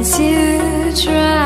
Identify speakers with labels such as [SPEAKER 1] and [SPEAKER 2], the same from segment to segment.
[SPEAKER 1] into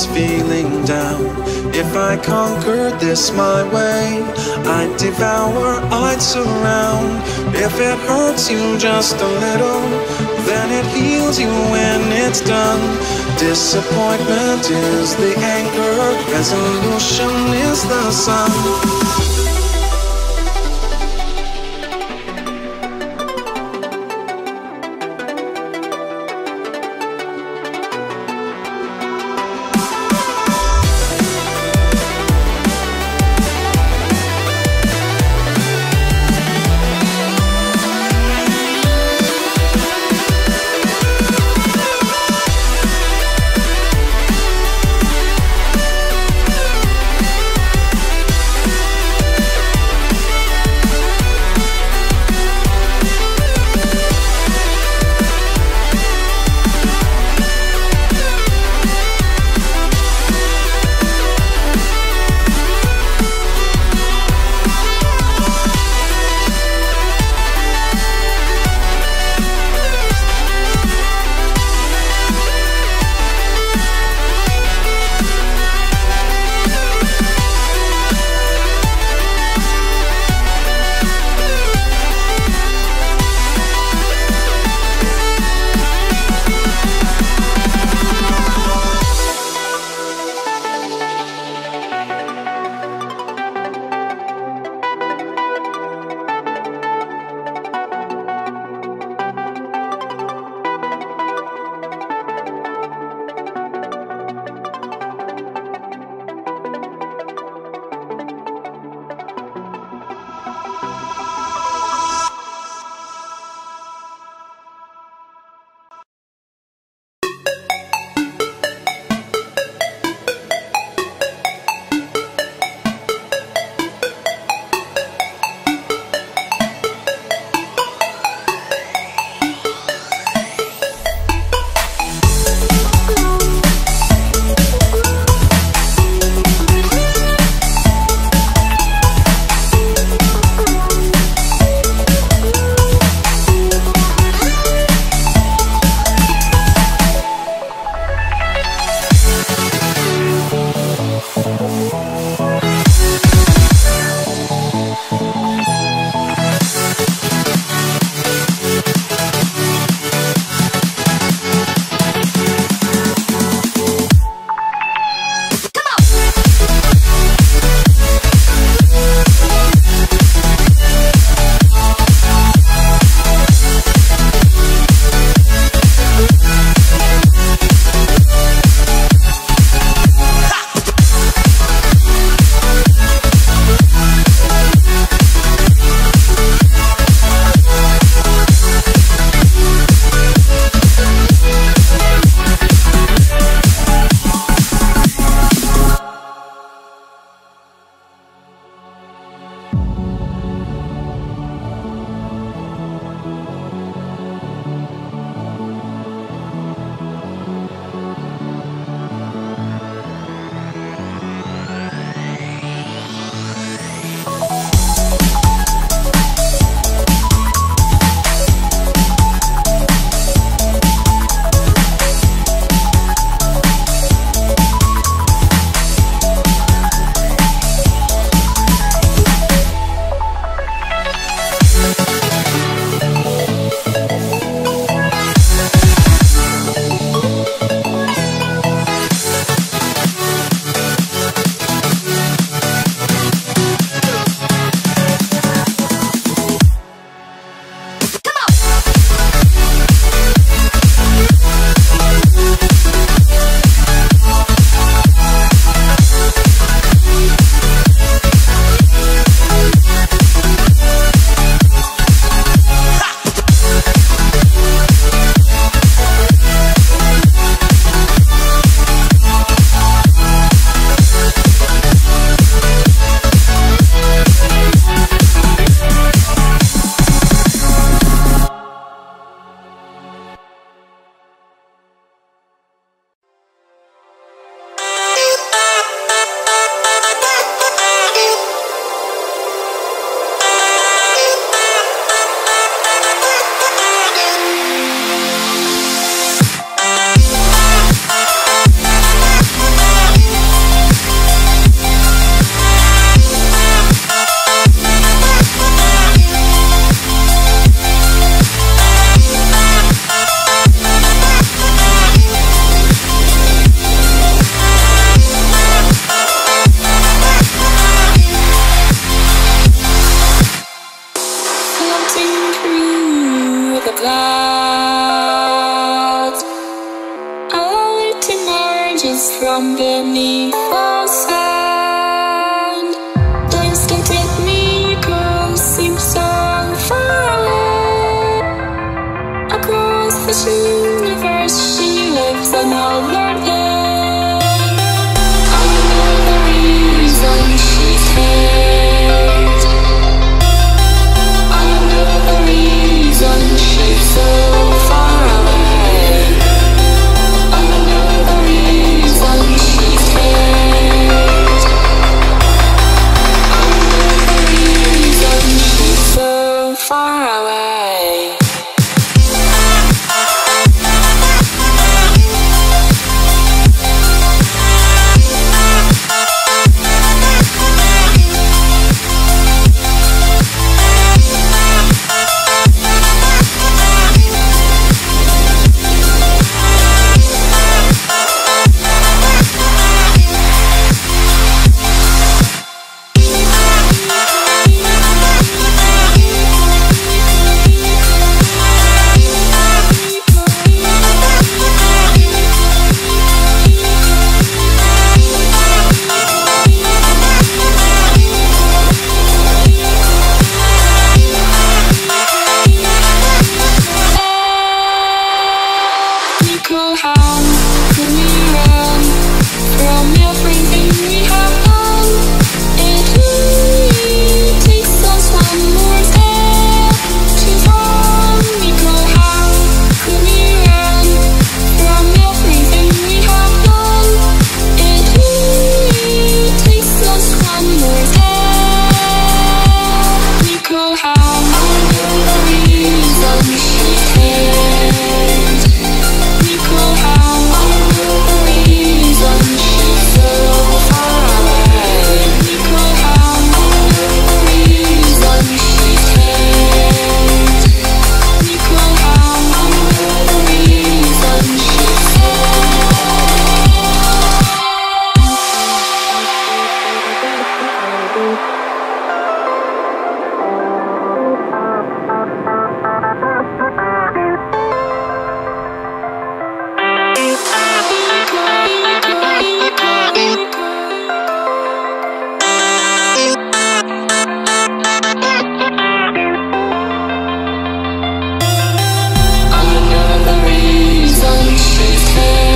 [SPEAKER 2] this feeling down. If I conquer this my way, I'd devour, I'd surround. If it hurts you just a little, then it heals you when it's done. Disappointment is the anchor, resolution is the sun.
[SPEAKER 3] She's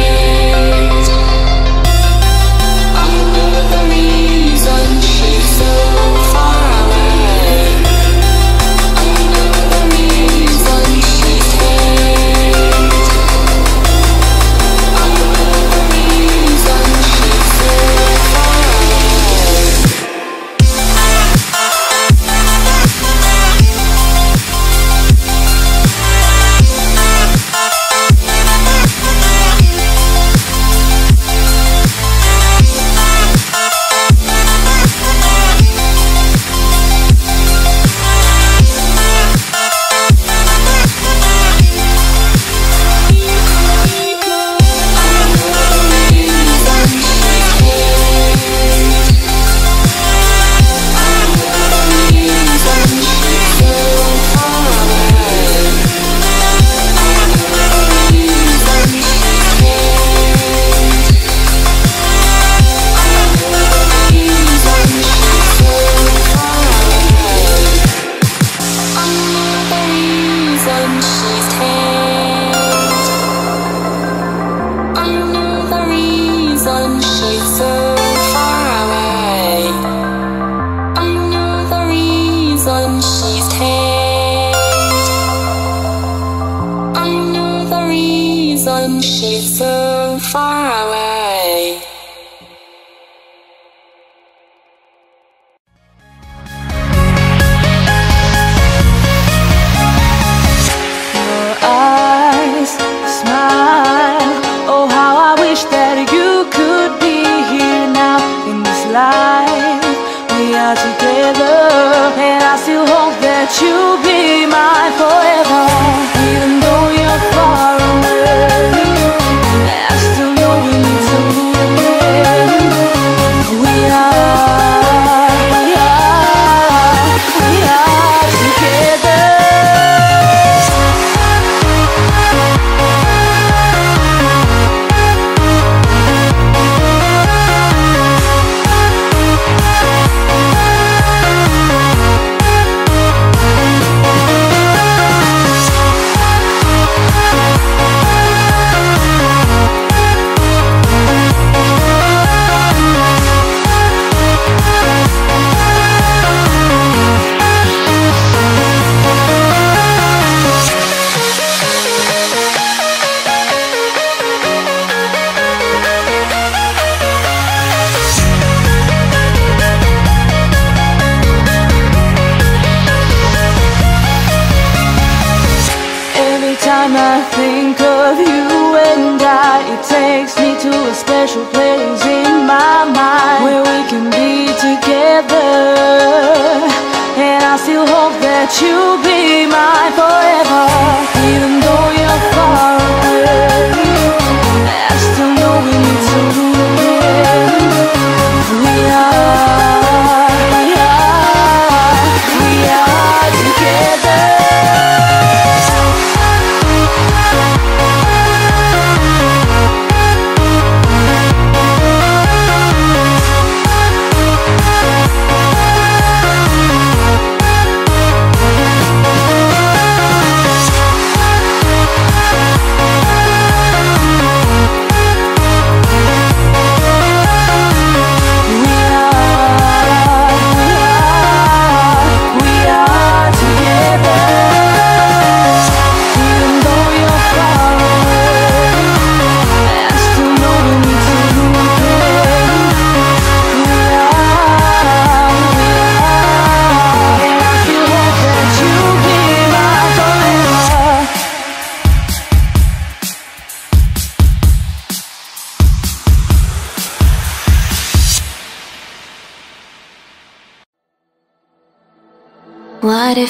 [SPEAKER 4] you be